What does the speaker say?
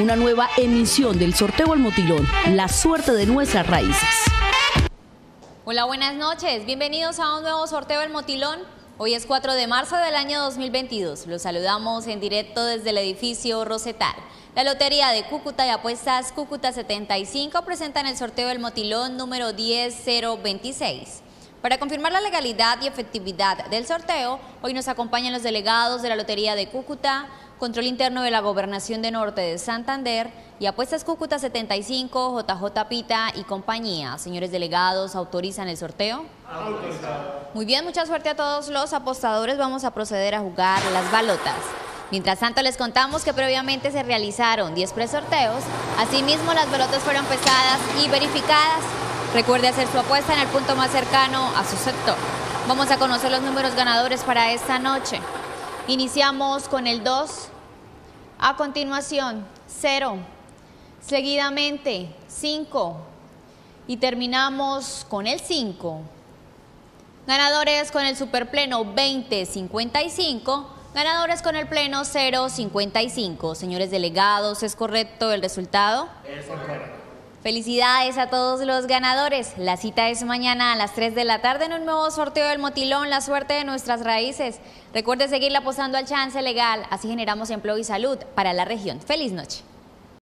una nueva emisión del sorteo al motilón, la suerte de nuestras raíces. Hola, buenas noches. Bienvenidos a un nuevo sorteo del motilón. Hoy es 4 de marzo del año 2022. Los saludamos en directo desde el edificio Rosetal. La Lotería de Cúcuta y Apuestas Cúcuta 75 presentan el sorteo del motilón número 10026. Para confirmar la legalidad y efectividad del sorteo, hoy nos acompañan los delegados de la Lotería de Cúcuta, Control Interno de la Gobernación de Norte de Santander y Apuestas Cúcuta 75, JJ Pita y compañía. Señores delegados, ¿autorizan el sorteo? Autorizado. Muy bien, mucha suerte a todos los apostadores. Vamos a proceder a jugar las balotas. Mientras tanto, les contamos que previamente se realizaron 10 presorteos. Asimismo, las balotas fueron pesadas y verificadas. Recuerde hacer su apuesta en el punto más cercano a su sector. Vamos a conocer los números ganadores para esta noche. Iniciamos con el 2, a continuación 0, seguidamente 5 y terminamos con el 5. Ganadores con el superpleno 2055, ganadores con el pleno 055. Señores delegados, ¿es correcto el resultado? Es correcto. Felicidades a todos los ganadores. La cita es mañana a las 3 de la tarde en un nuevo sorteo del Motilón, la suerte de nuestras raíces. Recuerde seguirle apostando al chance legal, así generamos empleo y salud para la región. Feliz noche.